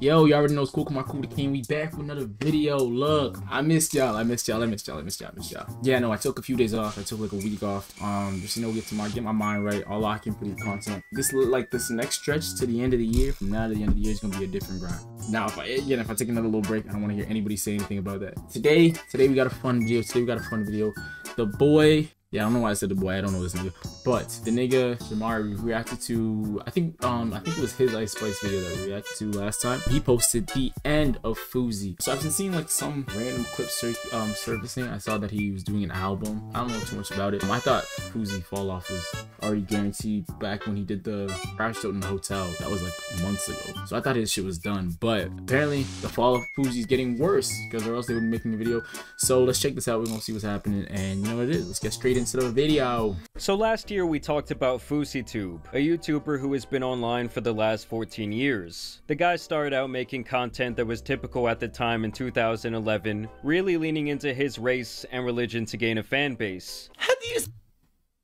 Yo, y'all already know it's cool. Cool. The king. We back with another video. Look, I missed y'all. I missed y'all. I missed y'all. I missed y'all. I missed y'all. Yeah, no, I took a few days off. I took like a week off. Um, just you know, get to my get my mind right. All I can produce content. This like this next stretch to the end of the year. From now to the end of the year is gonna be a different grind. Now, if I again, if I take another little break, I don't want to hear anybody say anything about that. Today, today we got a fun video. Today we got a fun video. The boy yeah, I don't know why I said the boy. I don't know this nigga. But the nigga Jamari reacted to I think um I think it was his Ice Spice video that we reacted to last time. He posted the end of Fousey. So I've been seeing like some random clips um surfacing. I saw that he was doing an album. I don't know too much about it. Um, I thought Fousey fall off was already guaranteed back when he did the crash out in the hotel. That was like months ago. So I thought his shit was done. But apparently the fall of Fousey's getting worse because or else they would be making a video. So let's check this out. We're gonna see what's happening and you know what it is. Let's get straight into the video. So last year we talked about FouseyTube, a YouTuber who has been online for the last 14 years. The guy started out making content that was typical at the time in 2011, really leaning into his race and religion to gain a fan base. How do you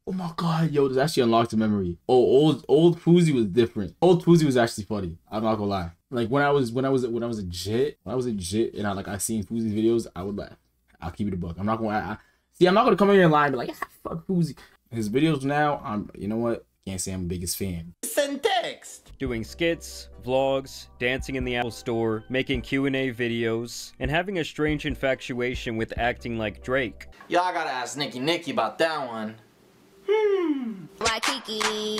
Oh my god, yo, this actually unlocked a memory. Oh, old old Fousey was different. Old Fousey was actually funny. I'm not gonna lie. Like when I was when I was when I was a jit, when I was a jit and I like I seen Fousey's videos, I would laugh. I'll keep it a book. I'm not gonna I, See, I'm not gonna come in here and lie and be like, ah, fuck Fousey. His videos now, I'm you know what? Can't say I'm the biggest fan. Send text. Doing skits, vlogs, dancing in the Apple Store, making Q&A videos, and having a strange infatuation with acting like Drake. Y'all gotta ask Nicky Nicky about that one. Hmm. Kiki.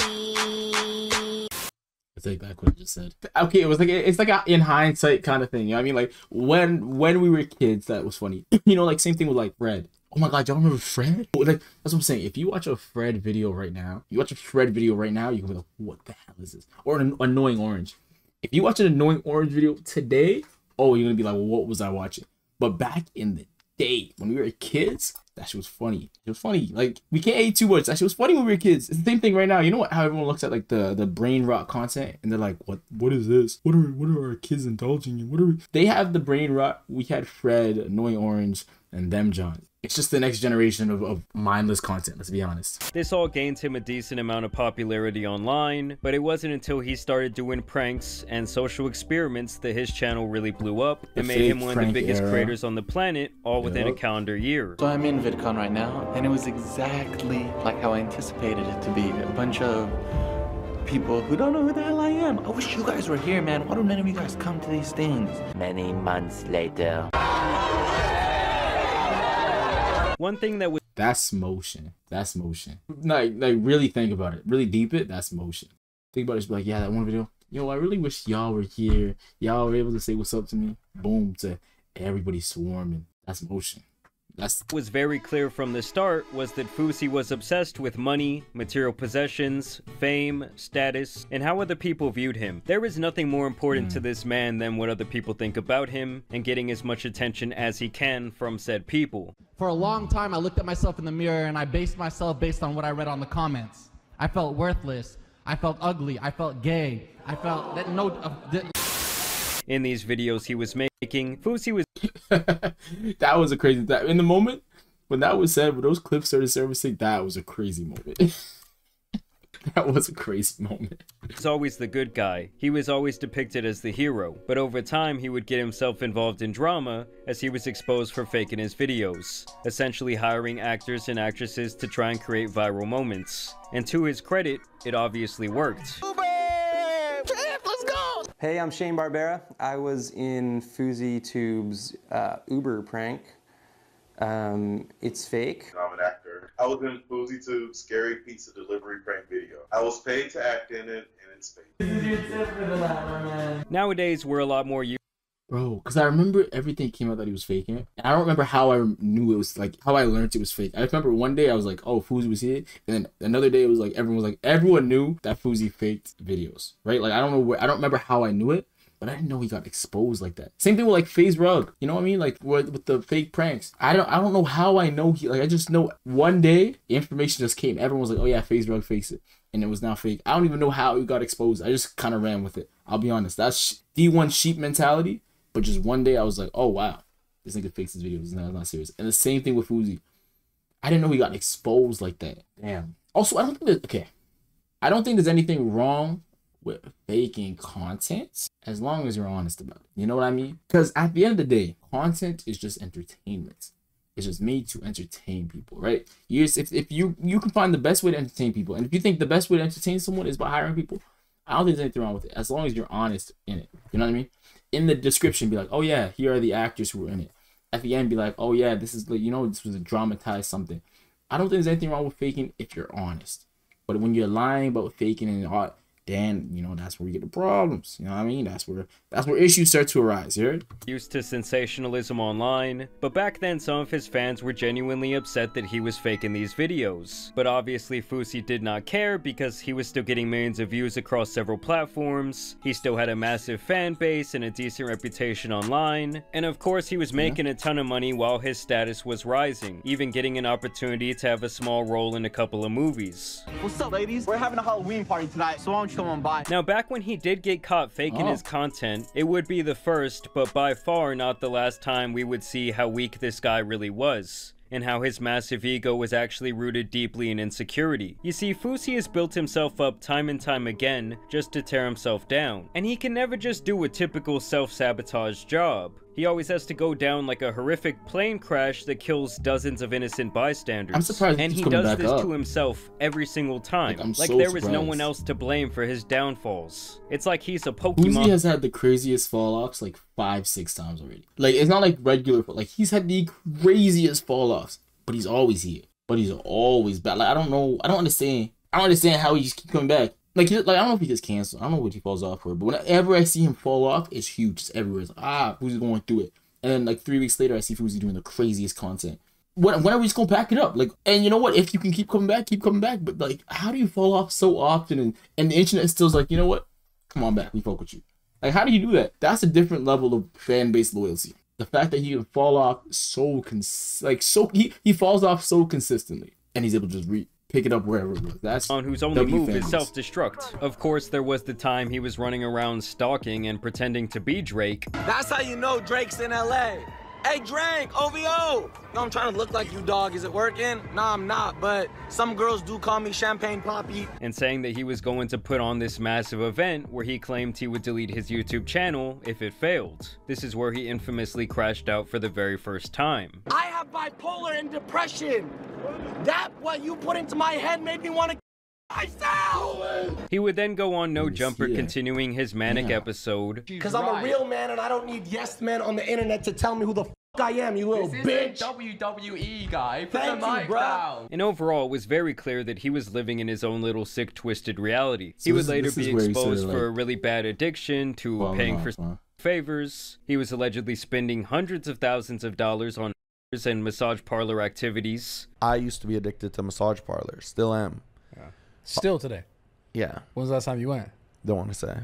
I take back what I just said. Okay, it was like it's like a in hindsight kind of thing. You know what I mean? Like when when we were kids, that was funny. you know, like same thing with like Fred. Oh my god, y'all remember Fred? Like, that's what I'm saying. If you watch a Fred video right now, you watch a Fred video right now, you can be like, what the hell is this? Or an annoying orange. If you watch an annoying orange video today, oh, you're gonna be like, well, what was I watching? But back in the day, when we were kids, that shit was funny. It was funny. Like we can't eat too much. That shit was funny when we were kids. It's the same thing right now. You know what? How everyone looks at like the the brain rot content and they're like, what What is this? What are what are our kids indulging in? What are we? They have the brain rot. We had Fred, annoying orange, and them John it's just the next generation of, of mindless content, let's be honest. This all gained him a decent amount of popularity online, but it wasn't until he started doing pranks and social experiments that his channel really blew up and made him one of the biggest era. creators on the planet, all within a calendar year. So I'm in VidCon right now, and it was exactly like how I anticipated it to be. A bunch of people who don't know who the hell I am. I wish you guys were here, man. Why don't none of you guys come to these things? Many months later. One thing that was that's motion. That's motion. Like like really think about it. Really deep it. That's motion. Think about it. Just be like, yeah, that one video. Yo, I really wish y'all were here. Y'all were able to say what's up to me. Boom to everybody swarming. That's motion. That's was very clear from the start was that Fousey was obsessed with money, material possessions, fame, status, and how other people viewed him. There is nothing more important mm. to this man than what other people think about him and getting as much attention as he can from said people. For a long time, I looked at myself in the mirror and I based myself based on what I read on the comments. I felt worthless. I felt ugly. I felt gay. I felt that no. Uh, in these videos he was making. Fousey was. that was a crazy. That in the moment when that was said, when those clips started surfacing, that was a crazy moment. that was a crazy moment. He's always the good guy. He was always depicted as the hero, but over time he would get himself involved in drama as he was exposed for faking his videos, essentially hiring actors and actresses to try and create viral moments. And to his credit, it obviously worked. Hey, I'm Shane Barbera. I was in FouseyTube's uh, Uber prank. Um, it's fake. I'm an actor. I was in FouseyTube's Scary Pizza Delivery prank video. I was paid to act in it, and it's fake. Nowadays, we're a lot more used Bro, because I remember everything came out that he was faking it. I don't remember how I knew it was like how I learned it was fake. I remember one day I was like, "Oh, Fousey was here," and then another day it was like everyone was like everyone knew that Fousey faked videos, right? Like I don't know where I don't remember how I knew it, but I didn't know he got exposed like that. Same thing with like FaZe Rug, you know what I mean? Like with, with the fake pranks. I don't I don't know how I know he like I just know one day information just came. Everyone was like, "Oh yeah, FaZe Rug fakes it," and it was not fake. I don't even know how he got exposed. I just kind of ran with it. I'll be honest. That's D1 sheep mentality but just one day I was like, oh wow, this nigga fakes his videos. It's not, not serious. And the same thing with Fousey. I didn't know he got exposed like that. Damn. Also, I don't think that okay. I don't think there's anything wrong with faking content as long as you're honest about it. You know what I mean? Because at the end of the day, content is just entertainment. It's just made to entertain people, right? You just, if, if you you can find the best way to entertain people, and if you think the best way to entertain someone is by hiring people, I don't think there's anything wrong with it. As long as you're honest in it. You know what I mean? In the description, be like, oh yeah, here are the actors who were in it. At the end, be like, oh yeah, this is like you know, this was a dramatized something. I don't think there's anything wrong with faking if you're honest. But when you're lying about faking and all, then you know that's where we get the problems. You know what I mean? That's where that's where issues start to arise. You heard? Used to sensationalism online, but back then some of his fans were genuinely upset that he was faking these videos. But obviously Fousey did not care because he was still getting millions of views across several platforms, he still had a massive fan base and a decent reputation online, and of course he was making a ton of money while his status was rising, even getting an opportunity to have a small role in a couple of movies. What's up, ladies? We're having a Halloween party tonight, so why don't you come on by? Now, back when he did get caught faking Oh. his content, it would be the first, but by far not the last time we would see how weak this guy really was. And how his massive ego was actually rooted deeply in insecurity. You see, Fousey has built himself up time and time again just to tear himself down. And he can never just do a typical self-sabotage job. He always has to go down like a horrific plane crash that kills dozens of innocent bystanders. I'm surprised and he does this up. to himself every single time. Like, I'm like so there was no one else to blame for his downfalls. It's like he's a Pokemon. Uzi has had the craziest fall offs like five, six times already. Like it's not like regular, fall- like he's had the craziest fall offs, but he's always here. But he's always back. Like I don't know, I don't understand. I don't understand how he just keep coming back. Like, like I don't know if he gets canceled. I don't know what he falls off for. But whenever I see him fall off, it's huge. It's everywhere. It's like, ah, Fousey's going through it. And then like three weeks later, I see Fousey doing the craziest content. When, when are we just gonna back it up? Like, and you know what? If you can keep coming back, keep coming back. But like, how do you fall off so often? And and the internet still's like, you know what? Come on back. We fuck with you. Like, how do you do that? That's a different level of fan base loyalty. The fact that he can fall off so cons like so he, he falls off so consistently, and he's able to just re- pick it up wherever it was. That's on whose only W move fan is self-destruct. Of course, there was the time he was running around stalking and pretending to be Drake, That's how you know Drake's in LA. Hey, Drake, OVO! Yo, I'm trying to look like you, dog. Is it working? Nah, I'm not, but some girls do call me Champagne Papi. and saying that he was going to put on this massive event where he claimed he would delete his YouTube channel if it failed. This is where he infamously crashed out for the very first time. I have bipolar and depression. That what you put into my head made me want to myself. He would then go on No Jumper, continuing his manic Yeah. episode, Because I'm a real man and I don't need yes men on the internet to tell me who the f I am, you little bitch. WWE guy. Put Thank the you, mic bruh. down. And overall, it was very clear that he was living in his own little sick, twisted reality. So he would this- later be where he started, exposed for a really bad addiction to falling paying off, for huh? favors. He was allegedly spending hundreds of thousands of dollars on and massage parlor activities. I used to be addicted to massage parlors. Still am. Still today. Yeah. When's the last time you went? Don't want to say.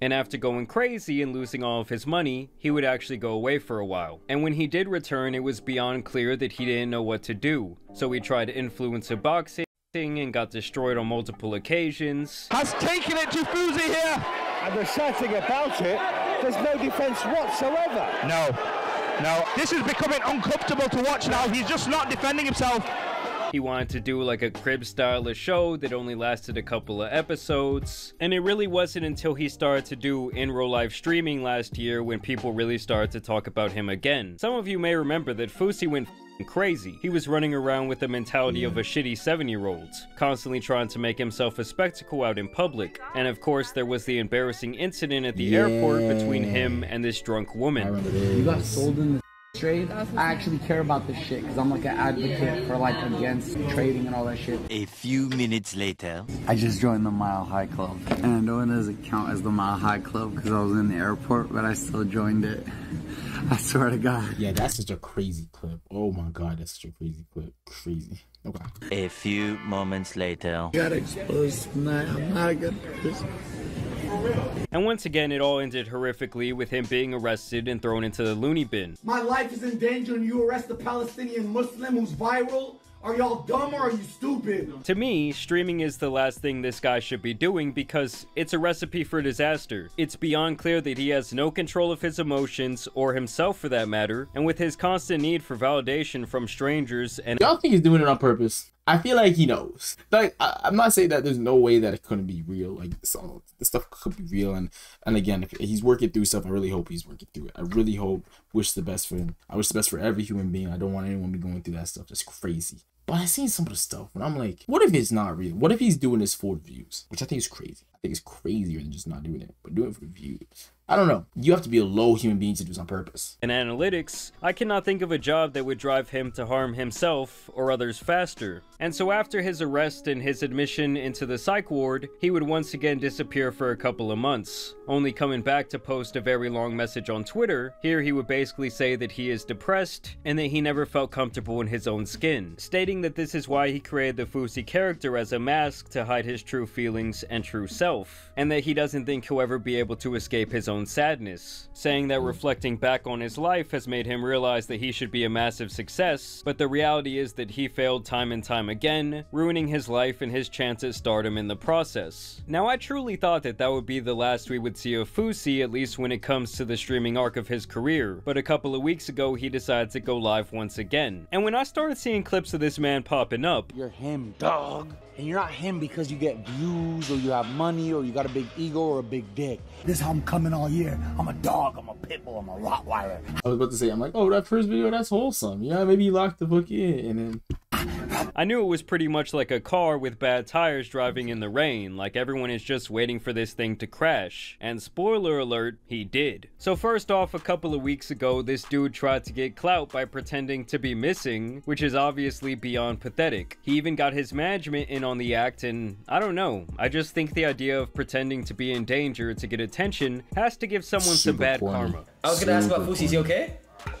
And after going crazy and losing all of his money, he would actually go away for a while. And when he did return, it was beyond clear that he didn't know what to do. So he tried influencer boxing and got destroyed on multiple occasions. has taken it to Fousey here. And the sad thing about it, there's no defence whatsoever. No, no. This is becoming uncomfortable to watch now. He's just not defending himself. He wanted to do like a crib style of show that only lasted a couple of episodes. And it really wasn't until he started to do in real life streaming last year when people really started to talk about him again. Some of you may remember that Fousey went crazy. He was running around with the mentality of a shitty 7 year old, constantly trying to make himself a spectacle out in public. And of course, there was the embarrassing incident at the airport between him and this drunk woman. You got sold in the trade. I actually care about this shit because I'm like an advocate for like against trading and all that shit. A few minutes later. I just joined the Mile High Club, and I know it doesn't count as the Mile High Club because I was in the airport, but I still joined it. I swear to God. Yeah, that's such a crazy clip. Oh my god, that's such a crazy clip. Crazy. Okay. A few moments later. Got exposed tonight. I'm not a good person. And once again, it all ended horrifically with him being arrested and thrown into the loony bin. My life is in danger and you arrest a Palestinian Muslim who's viral? Are y'all dumb or are you stupid? To me, streaming is the last thing this guy should be doing because it's a recipe for disaster. It's beyond clear that he has no control of his emotions, or himself for that matter, and with his constant need for validation from strangers and Y'all think he's doing it on purpose? I feel like he knows. Like I, I'm not saying that there's no way that it couldn't be real. Like some this stuff could be real, and and again, if he's working through stuff, I really hope he's working through it. I really hope, wish the best for him. I wish the best for every human being. I don't want anyone to be going through that stuff. That's crazy. But I seen some of the stuff, and I'm like, what if it's not real? What if he's doing this for views? Which I think is crazy. I think it's crazier than just not doing it, but doing it for views. I don't know. You have to be a low human being to do this on purpose. In analytics, I cannot think of a job that would drive him to harm himself or others faster. And so after his arrest and his admission into the psych ward, he would once again disappear for a couple of months, only coming back to post a very long message on Twitter. Here he would basically say that he is depressed and that he never felt comfortable in his own skin, stating that this is why he created the Fousey character as a mask to hide his true feelings and true self, and that he doesn't think he'll ever be able to escape his own sadness, saying that hmm. reflecting back on his life has made him realize that he should be a massive success, but the reality is that he failed time and time again, ruining his life and his chance at stardom in the process. Now I truly thought that that would be the last we would see of Fousey, at least when it comes to the streaming arc of his career, but a couple of weeks ago he decided to go live once again. And when I started seeing clips of this man popping up, You're him, dog. And you're not him because you get views or you have money or you got a big ego or a big dick. This is how I'm coming all year. I'm a dog, I'm a pit bull, I'm a Rottweiler. I was about to say, I'm like, oh, that first video, that's wholesome. Yeah, maybe you locked the book in, and then I knew it was pretty much like a car with bad tires driving in the rain, like everyone is just waiting for this thing to crash. And spoiler alert, he did. So first off, a couple of weeks ago, this dude tried to get clout by pretending to be missing, which is obviously beyond pathetic. He even got his management in on the act and I don't know, I just think the idea of pretending to be in danger to get attention has to give someone some bad corny. karma. I was gonna ask about Super Fousey. Is he okay?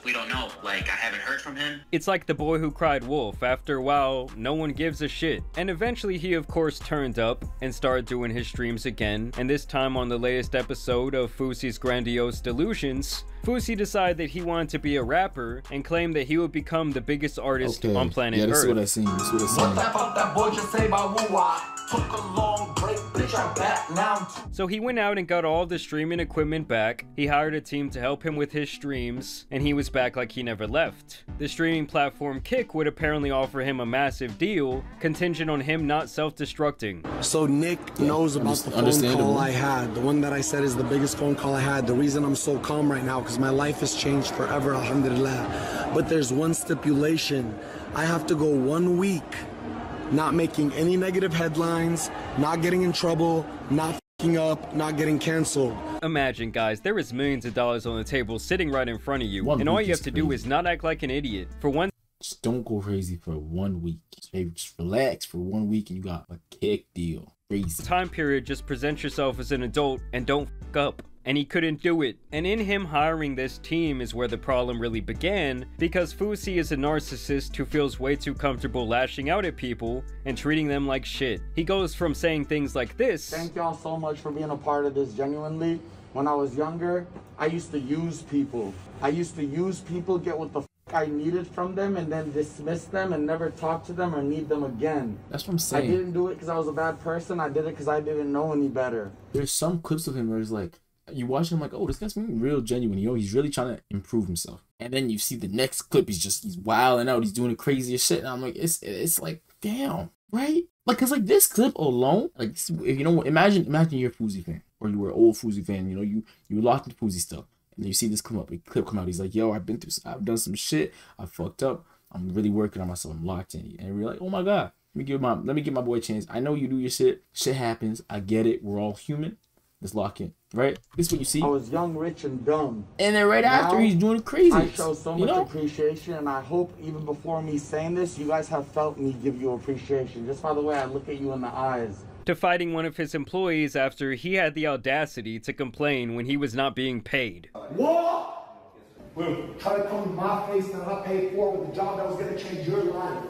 We don't know. Like, I haven't heard from him. It's like the boy who cried wolf. After a while, no one gives a shit. And eventually he of course turned up and started doing his streams again. And this time on the latest episode of Fousey's Grandiose Delusions, Fousey decided that he wanted to be a rapper and claimed that he would become the biggest artist okay. on planet yeah, this is Earth. what I seen. This is what I seen. fuck that boy just say by woo Took a long break, bitch, I'm back now. So he went out and got all the streaming equipment back, he hired a team to help him with his streams, and he was back like he never left. The streaming platform Kick would apparently offer him a massive deal, contingent on him not self-destructing. So Nick knows about the phone call I had. The one that I said is the biggest phone call I had. The reason I'm so calm right now, because my life has changed forever, alhamdulillah. But there's one stipulation. I have to go one week not making any negative headlines, not getting in trouble, not fing up, not getting canceled. Imagine, guys, there is millions of dollars on the table sitting right in front of you, One and all you have to do is not act like an idiot. For one Just don't go crazy for one week. Just, maybe just relax for one week, and you got a kick deal. Crazy. time period, just present yourself as an adult and don't f up. And he couldn't do it. And in him hiring this team is where the problem really began, because Fousey is a narcissist who feels way too comfortable lashing out at people and treating them like shit. He goes from saying things like this Thank y'all so much for being a part of this genuinely. When I was younger, I used to use people. I used to use people, get what the f- I needed from them, and then dismiss them and never talk to them or need them again. That's what I'm saying. I didn't do it because I was a bad person. I did it because I didn't know any better. There's some clips of him where it's like you watch him like, oh, this guy's being real genuine. Know, he's really trying to improve himself. And then you see the next clip, he's just he's wilding out. He's doing the craziest shit. And I'm like, it's it's like, damn, right? Like, cause like this clip alone, like if you know, imagine imagine you're a Fousey fan or you were an old Fousey fan. You know, you you were locked into Fousey stuff, and you see this come up, a clip come out. He's like, yo, I've been through, I've done some shit. I fucked up. I'm really working on myself. I'm locked in. And we're like, oh my god. Let me give my let me give my boy a chance. I know you do your shit. Shit happens. I get it. We're all human. Let's lock in. Right? This is what you see. I was young, rich, and dumb. And then right after he's doing crazy. I show so you much know? appreciation, and I hope even before me saying this, you guys have felt me give you appreciation. Just by the way I look at you in the eyes. to fighting one of his employees after he had the audacity to complain when he was not being paid. What? Will try to come to my face that I paid for with a job that was gonna change your life.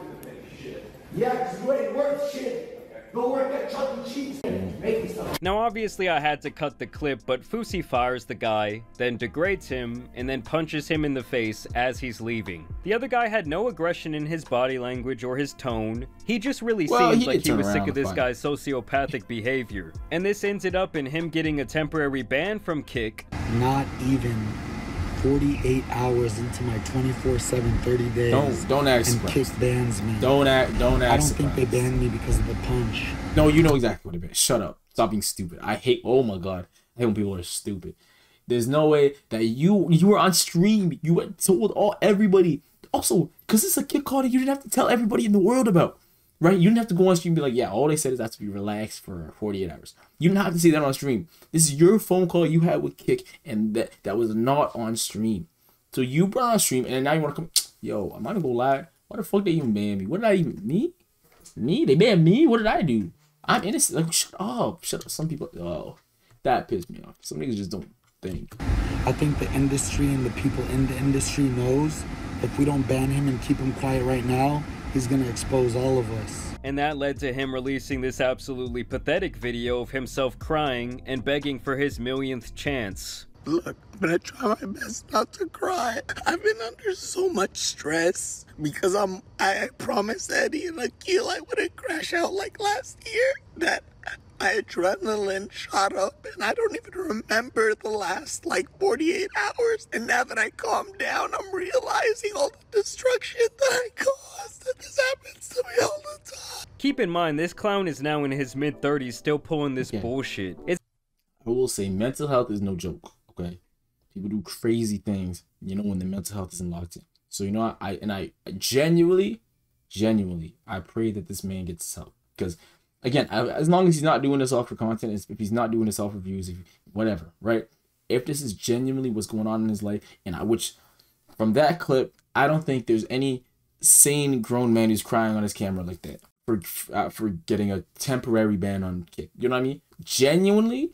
Yeah, because you ain't worth shit. Go work at Chuck E. Cheese. Make me some. Now, obviously, I had to cut the clip, but Fousey fires the guy, then degrades him, and then punches him in the face as he's leaving. The other guy had no aggression in his body language or his tone. He just really Well, seemed he like he was sick of this fight. guy's sociopathic behavior. And this ended up in him getting a temporary ban from Kick, Not even 48 hours into my 24 7 30 days. Don't- don't act And kick bans me. Don't act. Don't act. I don't think they banned me because of the punch. No, you know exactly what it is. Shut up. Stop being stupid. I hate. Oh my god. I hate when people are stupid. There's no way that you you were on stream. You told all everybody. Also, because it's a Kid Cudi, you didn't have to tell everybody in the world about. Right? You didn't have to go on stream and be like, yeah, all they said is I have to be relaxed for 48 hours. You didn't have to say that on stream. This is your phone call you had with Kick, and that that was not on stream. So you brought on stream, and now you want to come. Yo, I'm not gonna go lie. Why the fuck they even ban me? What did I even me? Me? They banned me? What did I do? I'm innocent. Like, shut up. Shut up. Some people, oh, that pissed me off. Some niggas just don't think. I think the industry and the people in the industry knows if we don't ban him and keep him quiet right now, he's gonna expose all of us. And that led to him releasing this absolutely pathetic video of himself crying and begging for his millionth chance. Look, I'm gonna try my best not to cry. I've been under so much stress because I'm. I promised Eddie and Akil I wouldn't crash out like last year. That my adrenaline shot up, and I don't even remember the last like 48 hours. And now that I calmed down, I'm realizing all the destruction that I caused. And this happens to me all the time. Keep in mind, this clown is now in his mid 30s still pulling this bullshit. It's I will say mental health is no joke. Okay, people do crazy things. You know when the mental health isn't locked in. So you know I and I genuinely, genuinely, I pray that this man gets help because again, as long as he's not doing this all for content, if he's not doing this all for views, if whatever, right? If this is genuinely what's going on in his life, and I which from that clip, I don't think there's any sane grown man who's crying on his camera like that for uh, for getting a temporary ban on kick. You know what I mean? Genuinely,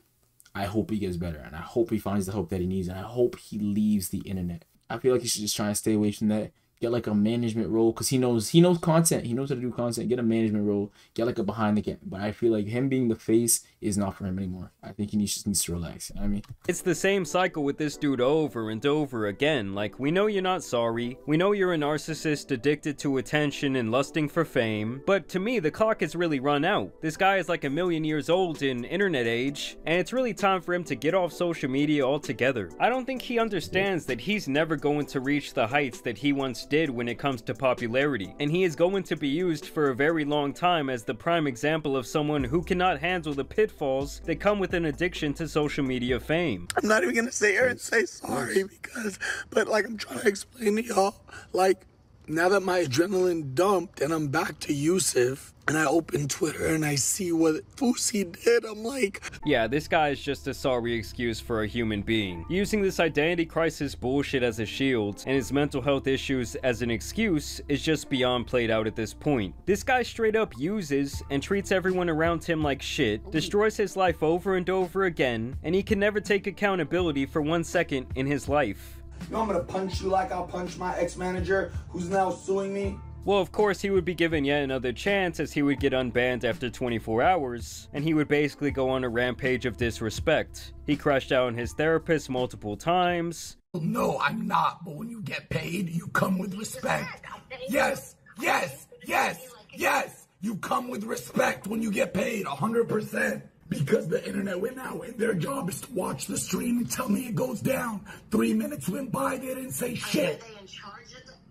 I hope he gets better, and I hope he finds the hope that he needs, and I hope he leaves the internet. I feel like he should just try and stay away from that. Get like a management role because he knows he knows content. He knows how to do content. Get a management role. Get like a behind the camera. But I feel like him being the face is not for him anymore. I think he needs, just needs to relax. You know I mean, It's the same cycle with this dude over and over again. Like, we know you're not sorry. We know you're a narcissist addicted to attention and lusting for fame. But to me, the clock has really run out. This guy is like a million years old in internet age, and it's really time for him to get off social media altogether. I don't think he understands that he's never going to reach the heights that he once did when it comes to popularity, and he is going to be used for a very long time as the prime example of someone who cannot handle the pitfalls that come with an addiction to social media fame. I'm not even gonna sit here and say sorry because, but like I'm trying to explain to y'all, like now that my adrenaline dumped and I'm back to Yusuf and I open Twitter and I see what Fousey did, I'm like, Yeah, this guy is just a sorry excuse for a human being. Using this identity crisis bullshit as a shield and his mental health issues as an excuse is just beyond played out at this point. This guy straight up uses and treats everyone around him like shit, destroys his life over and over again, and he can never take accountability for one second in his life. You know I'm gonna punch you like I'll punch my ex-manager who's now suing me? Well, of course, he would be given yet another chance as he would get unbanned after 24 hours, and he would basically go on a rampage of disrespect. He crashed out on his therapist multiple times. No, I'm not. But when you get paid, you come with respect. Yes, yes, yes, yes. You come with respect when you get paid, 100%. Because the internet went out and their job is to watch the stream and tell me it goes down. Three minutes went by, they didn't say shit.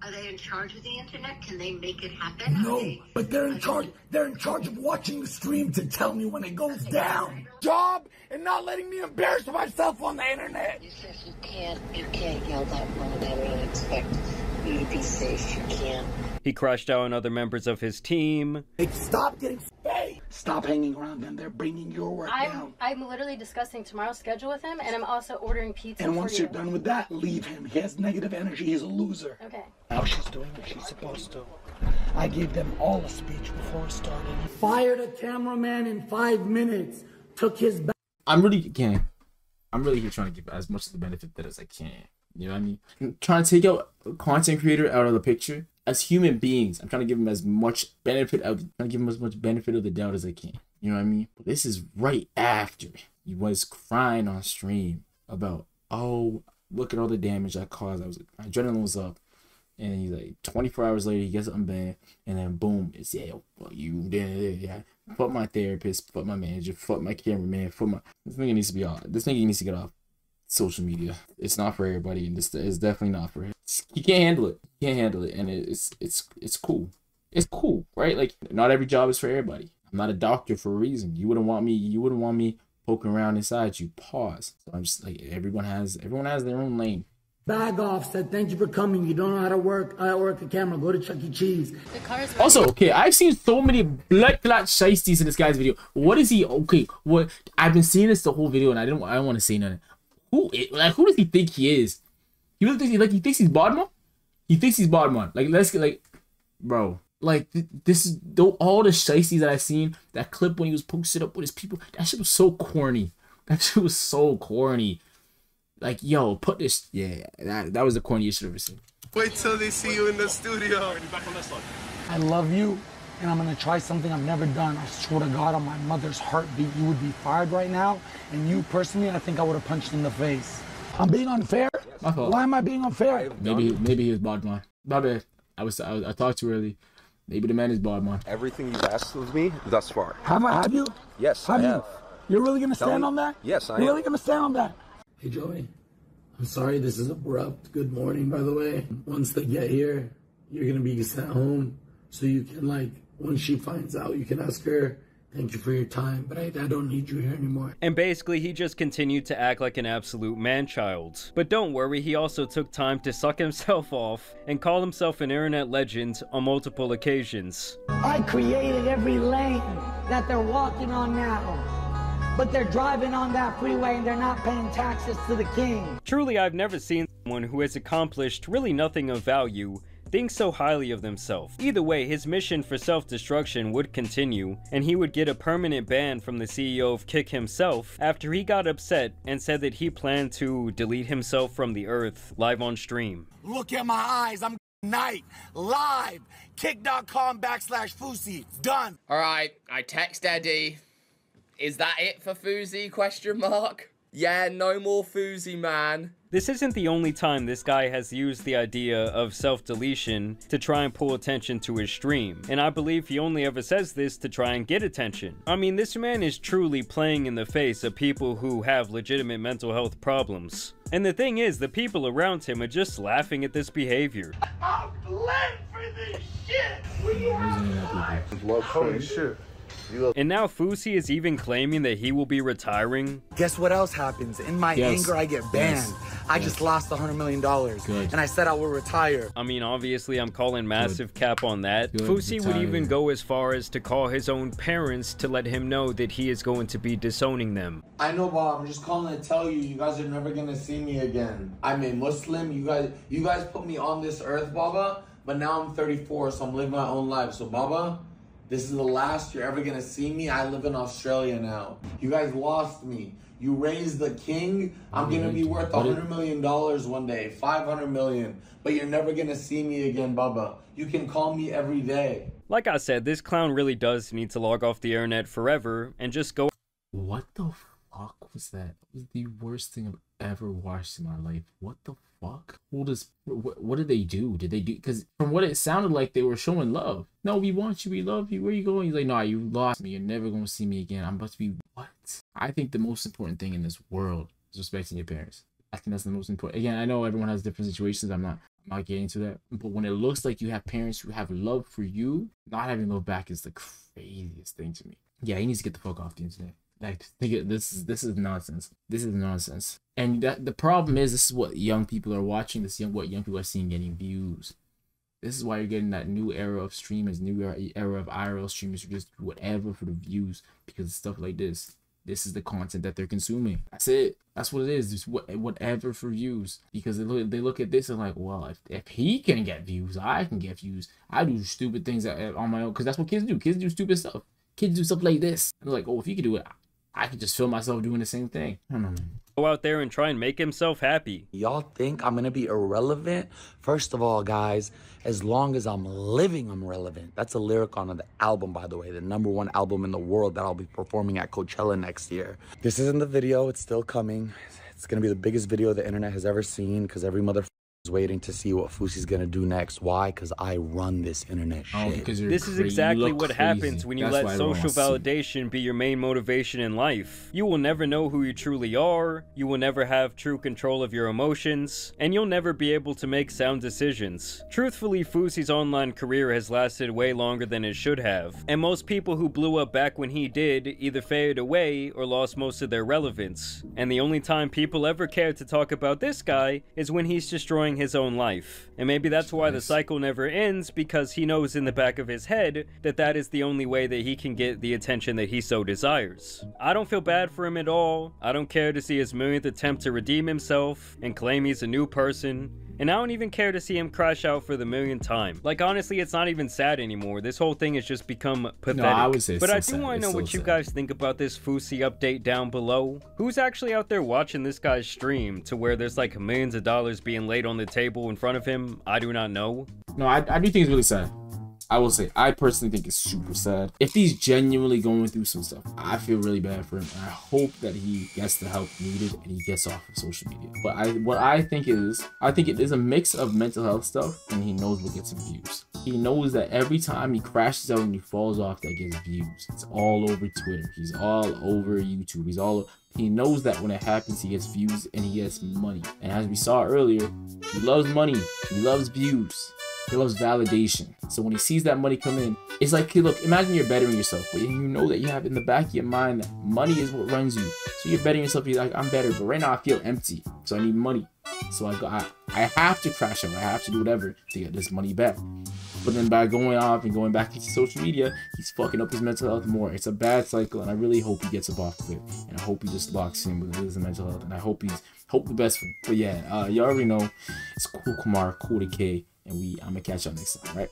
Are they in charge of the internet? Can they make it happen? No, they- but they're in charge. They're in charge of watching the stream to tell me when it goes down. Job and not letting me embarrass myself on the internet. You can't, you can't yell that loud at me and expect you to be safe. You can't. He crashed out on other members of his team. Stop getting paid. Stop hanging around them. They're bringing your work I'm down. I'm literally discussing tomorrow's schedule with him, and I'm also ordering pizza And once you. you're done with that, leave him. He has negative energy. He's a loser. Okay. Now she's doing what she's supposed to. I gave them all a speech before it started. Fired a cameraman in five minutes. Took his back. I'm really again, I'm really here trying to give as much of the benefit that as I can. You know what I mean? I'm trying to take out a content creator out of the picture. As human beings, I'm trying to give him as much benefit of trying to give him as much benefit of the doubt as I can. You know what I mean? But this is right after he was crying on stream about, oh, look at all the damage I caused. I was my adrenaline was up. And he's like 24 hours later he gets unbanned and then boom, it's yeah, fuck you, yeah. Fuck my therapist, fuck my manager, fuck my cameraman, fuck my this nigga needs to be off. This nigga needs to get off social media. It's not for everybody, and this is definitely not for him. You can't handle it. He can't handle it, and it's it's it's cool. It's cool, right? Like not every job is for everybody. I'm not a doctor for a reason. You wouldn't want me. You wouldn't want me poking around inside you. Pause. So I'm just like everyone has everyone has their own lane. Bag off, said thank you for coming. You don't know how to work I work a camera. Go to Chuck E. Cheese. The car is Also, okay, I've seen so many blood clot shiesties in this guy's video. What is he? Okay, what I've been seeing this the whole video, and I didn't. I don't want to say nothing. Who? i- Like, who does he think he is? He really thinks he like he thinks he's Bodman. He thinks he's Bodman. Like, let's get like, bro. Like th- this is though all the shiesties that I've seen. That clip when he was posted up with his people. That shit was so corny. That shit was so corny. Like, yo, put this. Yeah, that that was the corniest shit I've ever seen. Wait till they see you in the studio. I love you, and I'm gonna try something I've never done. I swear to God, on my mother's heartbeat, you would be fired right now. And you personally, I think I would have punched in the face. I'm being unfair. My fault. Why am I being unfair? Maybe maybe he was Bodman. My bad. I was I, was, I talked too early. Maybe the man is Bodman. Everything you've asked of me thus far. Have I? Have you? Yes, Have I you? have. You're really gonna Tell stand me- on that? Yes, I You're am. really gonna stand on that? Hey Joey, I'm sorry this is abrupt. Good morning, by the way. Once they get here, you're gonna be sent home, so you can like when she finds out, you can ask her. Thank you for your time, but I, I don't need you here anymore. And basically, he just continued to act like an absolute man-child. But don't worry, he also took time to suck himself off and call himself an internet legend on multiple occasions. I created every lane that they're walking on now, but they're driving on that freeway and they're not paying taxes to the king. Truly, I've never seen someone who has accomplished really nothing of value think so highly of themselves. Either way, his mission for self-destruction would continue, and he would get a permanent ban from the CEO of Kick himself after he got upset and said that he planned to delete himself from the earth live on stream. Look at my eyes. I'm night live. Kick.com backslash Fousey. Done. All right, I text Eddie. Is that it for Fousey? Question mark. Yeah, no more Fousey, man. This isn't the only time this guy has used the idea of self-deletion to try and pull attention to his stream, and I believe he only ever says this to try and get attention. I mean, this man is truly playing in the face of people who have legitimate mental health problems. And the thing is, the people around him are just laughing at this behavior. I'm late for this shit. Holy shit. And now Fousey is even claiming that he will be retiring. Guess what else happens? In my Yes. anger, I get banned. Yes. I Yes. just lost hundred million dollars, Good. and I said I will retire. I mean, obviously, I'm calling massive cap on that. Good, Fousey would even go as far as to call his own parents to let him know that he is going to be disowning them. I know, Bob. I'm just calling to tell you, you guys are never gonna see me again. I'm a Muslim. You guys, you guys put me on this earth, Baba. But now I'm 34, so I'm living my own life. So, Baba, this is the last you're ever gonna see me. I live in Australia now. You guys lost me. You raised the king. I'm gonna be worth a hundred million dollars one day, five hundred million. But you're never gonna see me again, Baba. You can call me every day. Like I said, this clown really does need to log off the internet forever and just go. What the fuck was that? That was the worst thing I've ever watched in my life. What the fuck? What does what, what did they do? Did they do? Because from what it sounded like, they were showing love. No, we want you. We love you. Where you going? He's like, nah, you lost me. You're never gonna see me again. I'm about to be what? I think the most important thing in this world is respecting your parents. I think that's the most important. Again, I know everyone has different situations. I'm not. I'm not getting to that. But when it looks like you have parents who have love for you, not having love back is the craziest thing to me. Yeah, he needs to get the fuck off the internet. Like, this is this is nonsense. This is nonsense. And that the problem is, this is what young people are watching. This is young, what young people are seeing, getting views. This is why you're getting that new era of streamers, new era, of IRL streamers just whatever for the views because stuff like this. This is the content that they're consuming. That's it. That's what it is. Just what, whatever for views. Because they look, they look at this and like, well, if, if he can get views, I can get views. I do stupid things on my own because that's what kids do. Kids do stupid stuff. Kids do stuff like this. They're like, oh, if you can do it, I can just feel myself doing the same thing. I don't know, man. Go out there and try and make himself happy. Y'all think I'm gonna be irrelevant? First of all, guys, as long as I'm living, I'm relevant. That's a lyric on the album, by the way, the number one album in the world that I'll be performing at Coachella next year. This isn't the video, it's still coming. It's gonna be the biggest video the internet has ever seen because every mother is waiting to see what Fousey's gonna do next. Why? Because I run this internet Oh, shit. because you're This is exactly what crazy. happens when you That's let social wants to see validation be your main motivation in life. You will never know who you truly are, you will never have true control of your emotions, and you'll never be able to make sound decisions. Truthfully, Fousey's online career has lasted way longer than it should have, and most people who blew up back when he did either faded away or lost most of their relevance. And the only time people ever cared to talk about this guy is when he's destroying his own life. And maybe that's why the cycle never ends because he knows in the back of his head that that is the only way that he can get the attention that he so desires. I don't feel bad for him at all. I don't care to see his millionth attempt to redeem himself and claim he's a new person. And I don't even care to see him crash out for the millionth time. Like honestly, it's not even sad anymore. This whole thing has just become pathetic. No, I would say but I do want to know what you sad. guys think about this Fousey update down below. Who's actually out there watching this guy's stream to where there's like millions of dollars being laid on the table in front of him? I do not know. No, I, I do think it's really sad. I will say, I personally think it's super sad. If he's genuinely going through some stuff, I feel really bad for him. I hope that he gets the help needed and he gets off of social media. But I, what I think is, I think it is a mix of mental health stuff and he knows what gets him views. He knows that every time he crashes out and he falls off, that gets views. It's all over Twitter. He's all over YouTube. He's all. He knows that when it happens, he gets views and he gets money. And as we saw earlier, he loves money. He loves views. He loves validation. So when he sees that money come in, it's like, hey, look, imagine you're bettering yourself, but you know that you have in the back of your mind that money is what runs you. So you're betting yourself, you're like, I'm better, but right now I feel empty. So I need money. So I go, I, I have to crash out. I have to do whatever to get this money back. But then by going off and going back into social media, he's fucking up his mental health more. It's a bad cycle, and I really hope he gets up off of it. And I hope he just locks in with his mental health. And I hope he's hope the best for him. But yeah, uh, you already know it's Koolkamar, cool to K, and we I'm gonna catch y'all next time, right?